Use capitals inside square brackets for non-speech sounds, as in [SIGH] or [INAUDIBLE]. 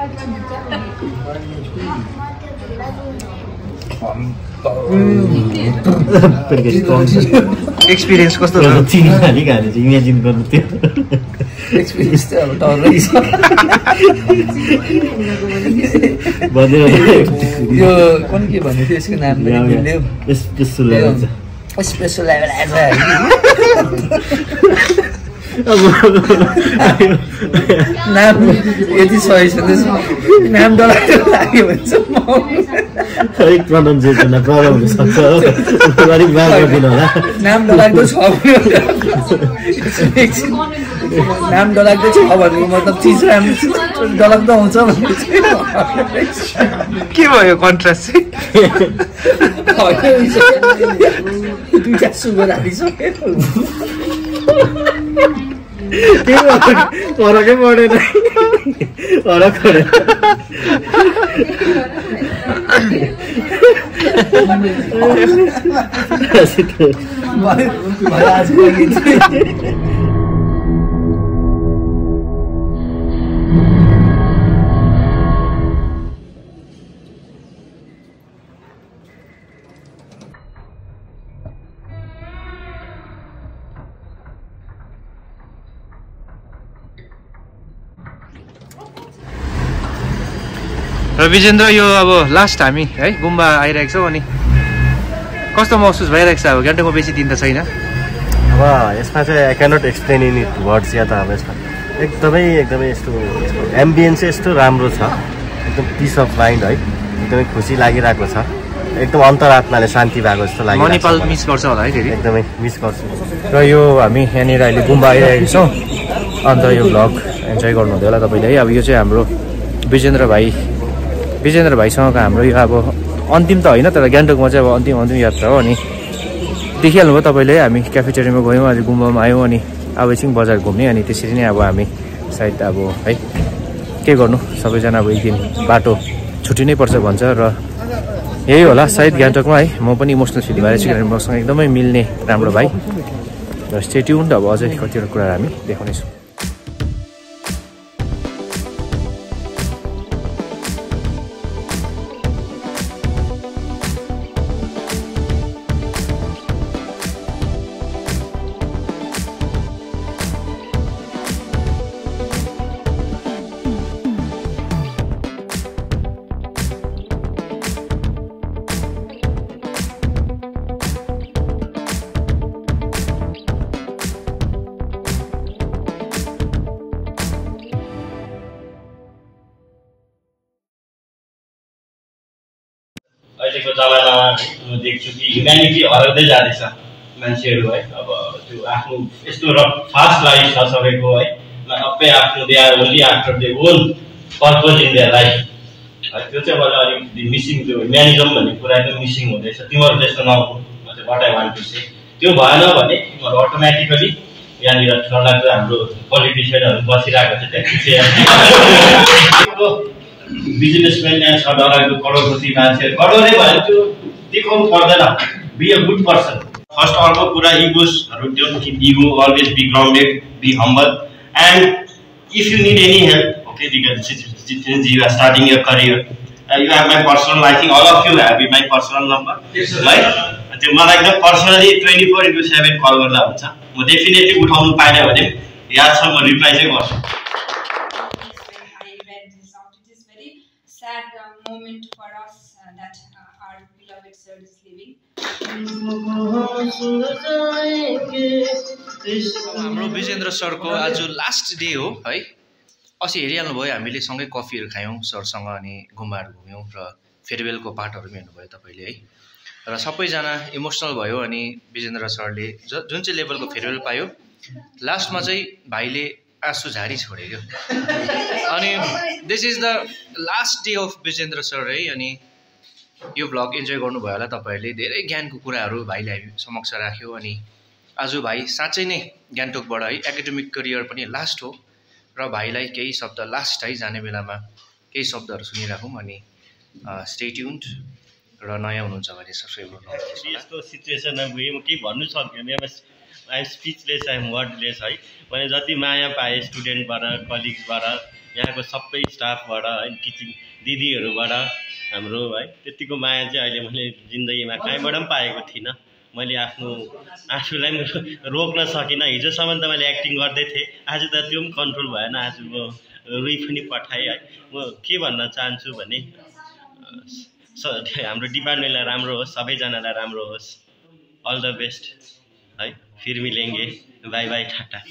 [LAUGHS] Experience कस्तो छ? चिनी हालिक चाहिँ इमेजिन गर्नु त्यो। एक्सपिरियन्स चाहिँ अब डरै छ यो कुन के भन्यो थियो यसको नाम स्पेसल स्पेसल नाम यति सही छ नाम डराएको लाग्यो भने चाहिँ म अलिक प्रनाउन्सिएसनमा प्रब्लम हुनसक्छ हो अलिक माफ गरिदिनु होला। नाम डराएको छ नाम डराएको छ भनेको मतलब चिज राम्रो डराग्दो आउँछ के भयो कन्ट्रास्ट चाहिँ? दुइटा सुगर हालिसक्यो त्यही भएर फरकै परेन फरक र विजेन्द्र यो अब लास्ट हामी है गुम्बा आइरहेको छौँ अनि कस्तो महसुस भइरहेको छ अब? गान्तोकमा बेसी दिन त छैन। अब यसमा चाहिँ I can't explain in it words या त अब यसमा एकदमै एकदमै यस्तो एम्बियन्स यस्तो राम्रो छ। एकदम पिस अफ माइन्ड है। एकदमै खुसी लागिरहेको छ। एकदम अन्तरात्माले शान्ति भएको जस्तो म लागि नेपाल मिस गर्छ होला है फेरि? एकदमै मिस गर्छु। र यो हामी यहाँनिर अहिले गुम्बा आइरहेको छौँ। अन्त यो भ्लग इन्जोय गर्नु हुँदै होला तपाईँले है। अब यो चाहिँ हाम्रो विजेन्द्र भाइ विजेन्द्र भाइसँगको हाम्रो यो अब अन्तिम त होइन तर गान्तोकमा चाहिँ अब अन्तिम अन्तिम यात्रा हो अनि देखिहाल्नु भयो तपाईँले हामी क्याफेटेरियामा गयौँ अनि गुम्बामा आयौँ अनि अब एकछिन बजार घुम्ने अनि त्यसरी नै अब हामी सायद अब है के गर्नु सबैजना अब एक दिन बाटो छुट्टिनै पर्छ भन्छ र यही होला सायद गान्तोकमा है म पनि इमोसनल फिल भएर किनभने मसँग एकदमै मिल्ने राम्रो भाइ। र स्टेट्युन्ड अब अझै कतिवटा कुराहरू हामी देखाउनेछौँ। अहिलेको जमानामा देख्छु कि ह्युम्यानिटी हराउँदै जाँदैछ मान्छेहरू है। अब त्यो आफ्नो यस्तो र फास्ट लाइफ छ सबैको है। सबै आफ्नो they are only after their own purpose in their life है त्यो चाहिँ मलाई अलिकति मिसिङ त्यो ह्युम्यानिजम भन्ने कुरा एकदम मिसिङ हुँदैछ। तिमीहरू जस्तो नहुनु म चाहिँ वाट वान्ट टु से त्यो भएन भने तिमीहरू अटोमेटिकली यहाँनिर ठुलो हाम्रो पोलिटिसियनहरू बसिरहेको छ त्यहाँ। बिजनेसम्यान यहाँ छ डराएको करोडपति मान्छेहरू। करोडै भयो त्यो देखाउनु पर्दैन। Be a good person first अर्को कुरा इगोसहरू don't keep ego always be grounded be humble and if you need any help okay since you are starting your career you have my personal I think all of you have my personal number है त्यो मलाई एकदम personally twenty four into seven call गर्दा हुन्छ। म definitely उठाउनु पाएन भने याद छ म रिप्लाई चाहिँ गर्छु। Moment for us uh, that uh, our beloved sir is leaving. हाम्रो विजेन्द्र सरको आज लास्ट डे हो है अस्ति हेरिहाल्नु भयो हामीले सँगै कफीहरू खायौँ सरसँग अनि गुम्बाहरू घुम्यौँ र फेयरवेलको पार्टहरू पनि हेर्नुभयो तपाईँले है र सबैजना इमोसनल भयो अनि विजेन्द्र सरले जुन चाहिँ लेभलको फेयरवेल पायो लास्टमा चाहिँ भाइले आँसु झारी छोड्यो क्या अनि this is the last day of Vijendra sir है अनि यो भ्लग इन्जोय गर्नुभयो होला तपाईँहरूले। धेरै ज्ञानको कुराहरू भाइले हामी समक्ष राख्यो अनि आज भाइ साँच्चै नै गान्तोकबाट है एकाडेमिक करियर पनि लास्ट हो र भाइलाई केही शब्द लास्ट है जाने बेलामा केही शब्दहरू सुनिराखौँ अनि स्टेट्युन्ड र नयाँ हुनुहुन्छ भने सब्सक्राइब। यस्तो सिचुएसनमा केही भन्नु सक्दिनँ। आइएम स्पिचलेस आइएम वर्डलेस है। मैले जति माया पाएँ स्टुडेन्टबाट कलिग्सबाट यहाँको सबै स्टाफबाट है टिचिङ दिदीहरूबाट हाम्रो है त्यतिको माया चाहिँ अहिले मैले जिन्दगीमा कहीँबाट पनि पाएको थिइनँ। मैले आफ्नो आफूलाई पनि रोक्न सकिनँ। हिजोसम्म त मैले एक्टिङ गर्दै थिएँ। आज त त्यो पनि कन्ट्रोल भएन। आज म रुई पनि पठाएँ है। म के भन्न चाहन्छु भने हाम्रो डिपार्टमेन्टलाई राम्रो होस् सबैजनालाई राम्रो होस्। अल द बेस्ट फिर मिलेंगे। Bye bye tata.